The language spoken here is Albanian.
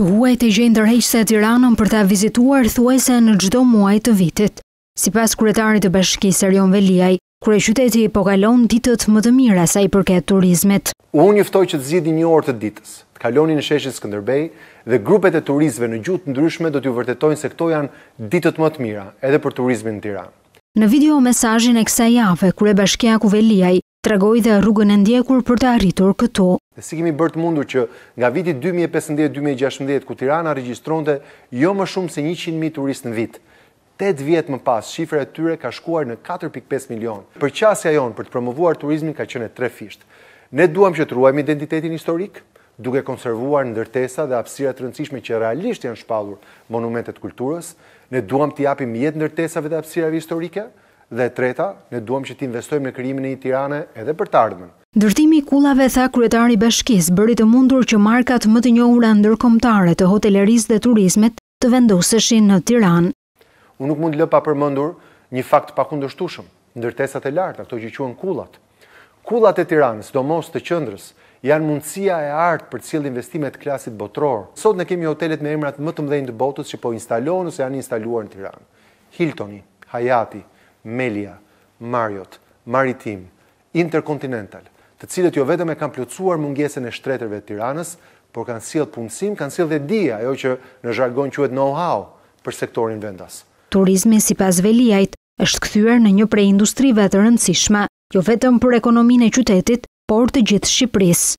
Të huajt e gjejnë tërheqëse Tiranën për ta vizituar thuajse në çdo muaj të vitit. Sipas kryetarit të bashkisë Erion Veliaj, kryeqyteti po kalon ditët më të mira sa i përket turizmit. Unë ju ftoj që të zgjidhni një orë të ditës, të kaloni në sheshin Skënderbej dhe grupet e turistëve në gjuhë të ndryshme do t'ju vërtetojnë se këto janë ditët më të mira edhe për turizmin në Tiranë. Në videomesazhin e kësaj jave, kryebashkiaku Veliaj Tregoi dhe rrugën e ndjekur për të arritur këtu. Se si e kemi bërë të mundur që nga viti dy mijë e pesëmbëdhjetë dy mijë e gjashtëmbëdhjetë ku Tirana regjistronte jo më shumë se njëqind mijë turistë në vit, tetë vjet më pas shifra e tyre ka shkuar në katër pikë pesë milionë. Përqasja jonë për të promovuar turizmin ka qenë e trefishtë. Ne duam që të ruajmë identitetin historik, duke konservuar ndërtesa dhe hapësira të rëndësishme që realisht janë shpallur monumente të kulturës, ne duam t'i japim jetë ndërtesave dhe hapësirave historike, Dhe e treta, ne duam që të investojmë në krijimin e një Tirane edhe për të ardhmen. Ndërtimi i kullave, tha kryetari i bashkisë, bëri të mundur që markat më të njohura ndërkombëtare të hotelerisë dhe turizmit të vendoseshin në Tiranë. Unë nuk mund të lë pa përmendur një fakt të pakundërshtueshëm, ndërtesat e larta, këto që quhen kullat. Kullat e Tiranës, sidomos të qendrës, janë mundësia e artë për të sjellë investime të klasit botëror. Sot ne kemi hotelet me emrat më të mëdhenj të botës që po instalohen ose janë instaluar në Tiranë. Hiltoni, Hajati, Melia, Mariot, Maritim, Interkontinental, të cilët jo vetëm e kanë plotësuar mungesën e shtretërve të Tiranës, por kanë sjellë punësim, kanë sjellë dhe dije, ajo që në zhargon quhet know-how për sektorin vendas. Turizmi sipas Veliajt është kthyer në një prej industrive të rëndësishme, jo vetëm për ekonominë e qytetit, por të gjithë Shqipërisë.